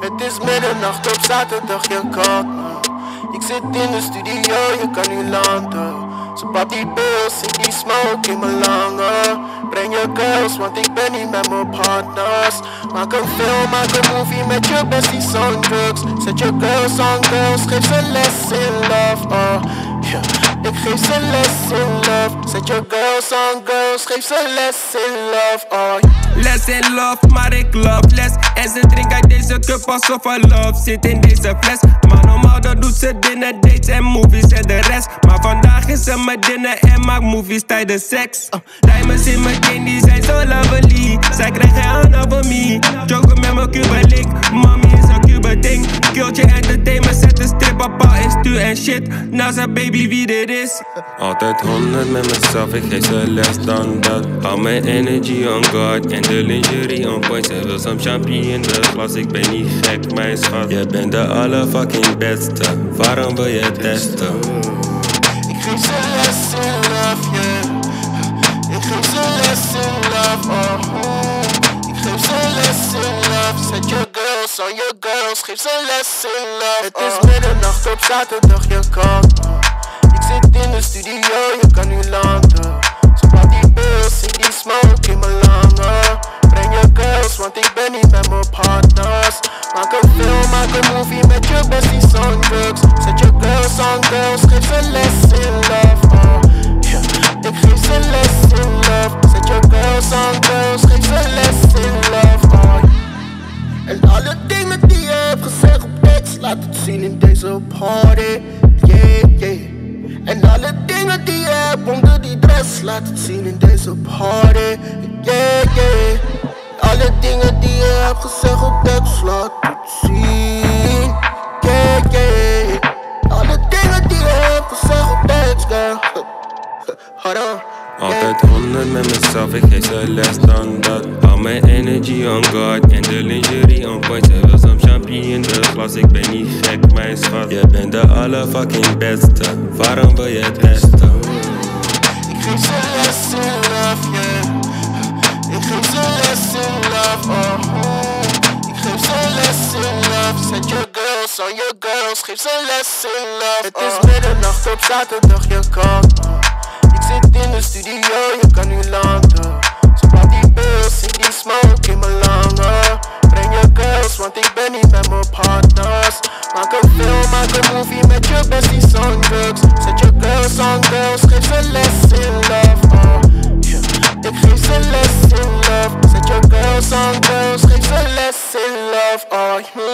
Het is middernacht op zaterdag, je kan. Ik zit in de studio, je kan nu landen. Ze pap die pills, ik die smoke in mijn langen. Breng je girls, want ik ben niet met mijn partners. Maak een film, maak een movie met je besties on drugs. Zet je girls on girls, geef ze les in love, oh. Yeah. Ik geef ze les in love. Zet je girls on girls, geef ze les in love, oh. Les in love, maar ik love les. En ze drinkt uit deze cup alsof er love zit in deze fles. Maar normaal dat doet ze dinner dates en movies en de rest. Maar vandaag is ze met dinner en maakt movies tijdens seks. Uh, Diamonds in mijn die zijn zo lovely in stuur en shit. Nou zijn baby wie dit is Altijd honderd met mezelf, ik geef ze les dan dat. Hou mijn energy on guard en de lingerie on point. Ze wil some champagne in de glas, ik ben niet gek mijn schat. Je bent de aller fucking beste, waarom wil je testen? Ik geef ze les in love, yeah Ik geef ze les in love, oh hmm. Ik geef ze les in love, zet je girls on je girls Geef ze les in love, Het is middernacht op zaterdag, je kan Ik zit in de studio, je kan nu landen laat het zien in deze party, yeah, yeah. En alle dingen die je hebt onder die dress Laat het zien in deze party Yeah, yeah. All Alle dingen die je hebt gezegd op tekst Laat het zien Yeah, yeah. Alle dingen die je hebt gezegd op tekst, girl. Hold on Altijd honderd met mezelf, ik geef ze les dan dat. Hou mijn energy on guard en de lingerie on point. Ze wil some champagne in de glas, ik ben niet gek mijn schat Je bent de aller fucking beste, waarom wil je testen? Ik geef ze les in love, yeah Ik geef ze les in love, oh. Ik geef ze les in love. Zet je girls on je girls, geef ze les in love Het is middernacht op zaterdag, je in the studio, you can do long though. So party bills, see the smoke came along, uh. Bring your girls, one thing Benny, man, more partners. Make a film, make a movie, make your bestie song drugs. Set your girls on girls, geef ze les in love, uh. Yeah. Ik geef ze les in love. Set your girls on girls, geef ze les in love, uh. Yeah.